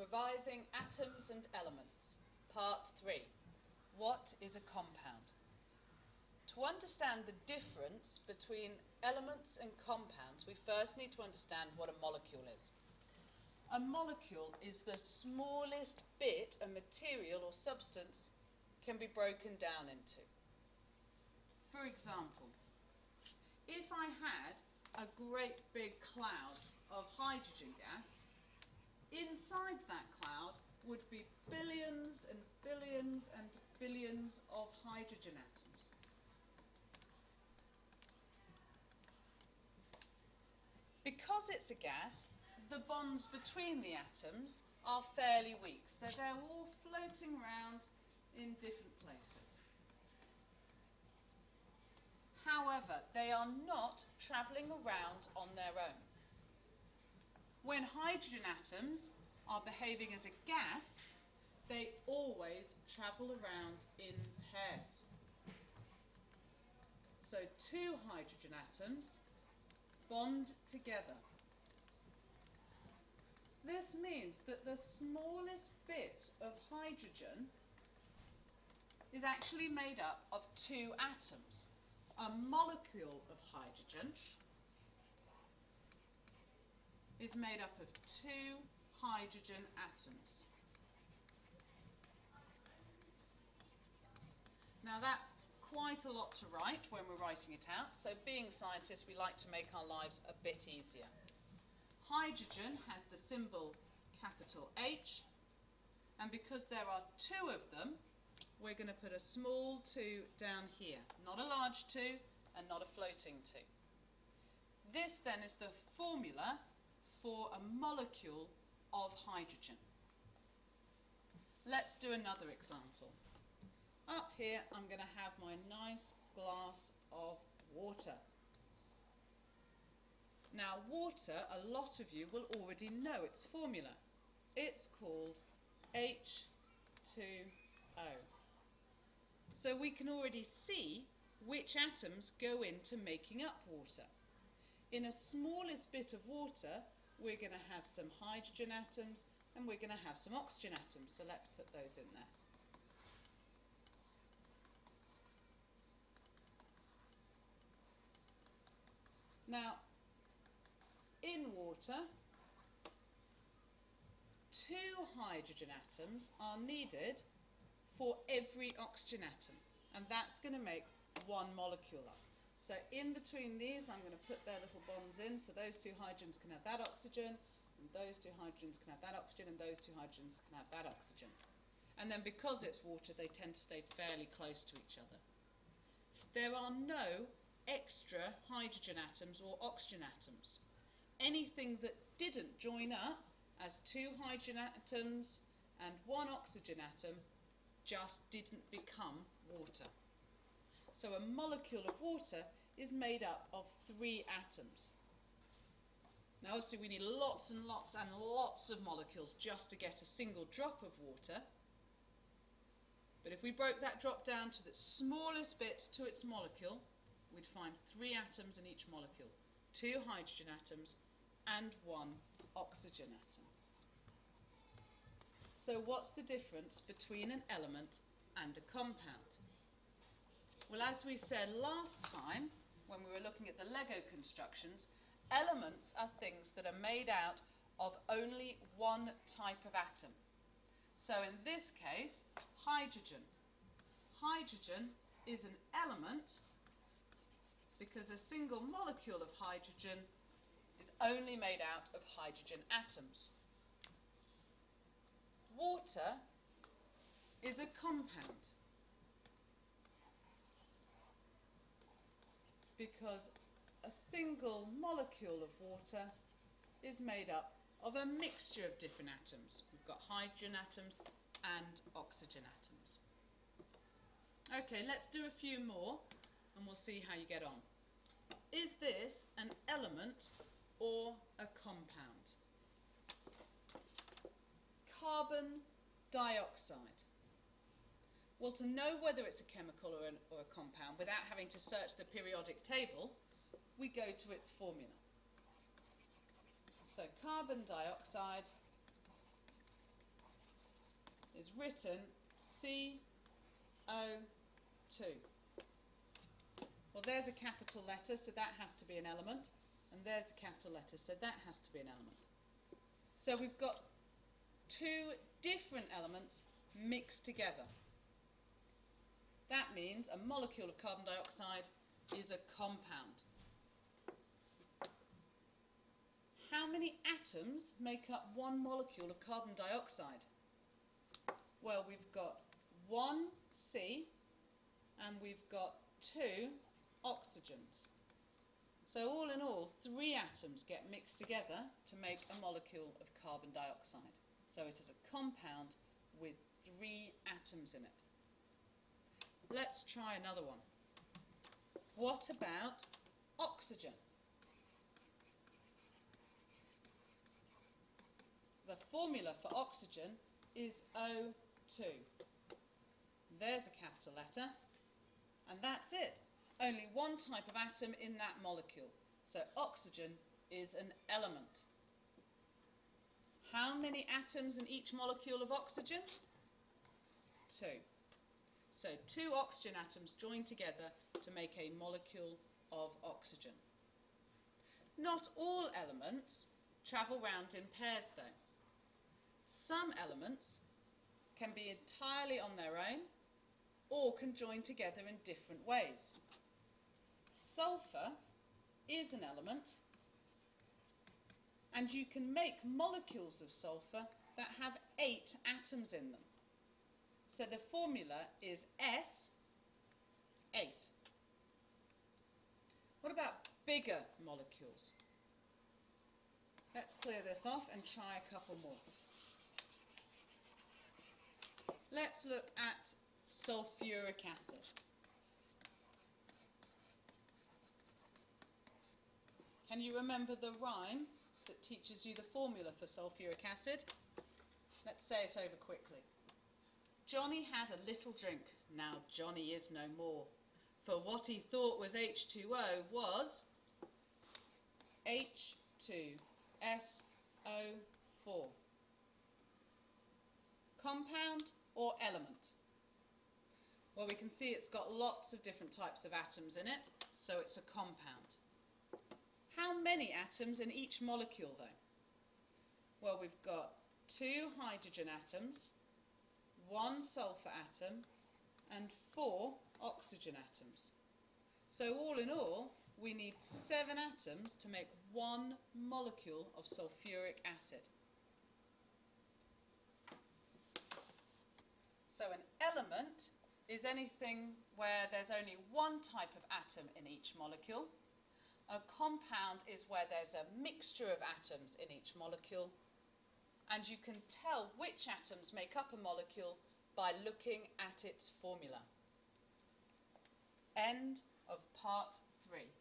Revising Atoms and Elements, Part 3. What is a compound? To understand the difference between elements and compounds, we first need to understand what a molecule is. A molecule is the smallest bit a material or substance can be broken down into. For example, if I had a great big cloud of hydrogen gas, inside that cloud would be billions and billions and billions of hydrogen atoms. Because it's a gas, the bonds between the atoms are fairly weak, so they're all floating around in different places. However, they are not travelling around on their own. When hydrogen atoms are behaving as a gas, they always travel around in pairs. So two hydrogen atoms bond together. This means that the smallest bit of hydrogen is actually made up of two atoms. A molecule of hydrogen is made up of two hydrogen atoms. Now that's quite a lot to write when we're writing it out, so being scientists we like to make our lives a bit easier. Hydrogen has the symbol capital H, and because there are two of them, we're going to put a small 2 down here, not a large 2 and not a floating 2. This then is the formula for a molecule of hydrogen. Let's do another example. Up here I'm going to have my nice glass of water. Now water, a lot of you will already know its formula. It's called H2O. So we can already see which atoms go into making up water. In a smallest bit of water, we're going to have some hydrogen atoms and we're going to have some oxygen atoms. So let's put those in there. Now, in water, two hydrogen atoms are needed for every oxygen atom, and that's going to make one molecule up. So in between these, I'm going to put their little bonds in, so those two hydrogens can have that oxygen, and those two hydrogens can have that oxygen, and those two hydrogens can have that oxygen. And then because it's water, they tend to stay fairly close to each other. There are no extra hydrogen atoms or oxygen atoms. Anything that didn't join up as two hydrogen atoms and one oxygen atom just didn't become water. So a molecule of water is made up of three atoms. Now obviously we need lots and lots and lots of molecules just to get a single drop of water. But if we broke that drop down to the smallest bit to its molecule, we'd find three atoms in each molecule. Two hydrogen atoms and one oxygen atom. So what's the difference between an element and a compound? Well, as we said last time, when we were looking at the Lego constructions, elements are things that are made out of only one type of atom. So in this case, hydrogen. Hydrogen is an element because a single molecule of hydrogen is only made out of hydrogen atoms. Water is a compound. Because a single molecule of water is made up of a mixture of different atoms. We've got hydrogen atoms and oxygen atoms. Okay, let's do a few more and we'll see how you get on. Is this an element or a compound? Carbon dioxide. Well, to know whether it's a chemical or, an, or a compound without having to search the periodic table, we go to its formula. So carbon dioxide is written CO2. Well, there's a capital letter, so that has to be an element. And there's a capital letter, so that has to be an element. So we've got two different elements mixed together. That means a molecule of carbon dioxide is a compound. How many atoms make up one molecule of carbon dioxide? Well, we've got one C and we've got two oxygens. So all in all, three atoms get mixed together to make a molecule of carbon dioxide. So it is a compound with three atoms in it. Let's try another one. What about oxygen? The formula for oxygen is O2. There's a capital letter, and that's it. Only one type of atom in that molecule. So oxygen is an element. How many atoms in each molecule of oxygen? Two. So two oxygen atoms join together to make a molecule of oxygen. Not all elements travel round in pairs though. Some elements can be entirely on their own or can join together in different ways. Sulfur is an element and you can make molecules of sulfur that have eight atoms in them. So the formula is S8. What about bigger molecules? Let's clear this off and try a couple more. Let's look at sulfuric acid. Can you remember the rhyme that teaches you the formula for sulfuric acid? Let's say it over quickly. Johnny had a little drink, now Johnny is no more. For what he thought was H2O was H2SO4. Compound or element? Well, we can see it's got lots of different types of atoms in it, so it's a compound. How many atoms in each molecule, though? Well, we've got two hydrogen atoms, one sulfur atom, and four oxygen atoms. So all in all, we need seven atoms to make one molecule of sulfuric acid. So an element is anything where there's only one type of atom in each molecule. A compound is where there's a mixture of atoms in each molecule. And you can tell which atoms make up a molecule by looking at its formula. End of part three.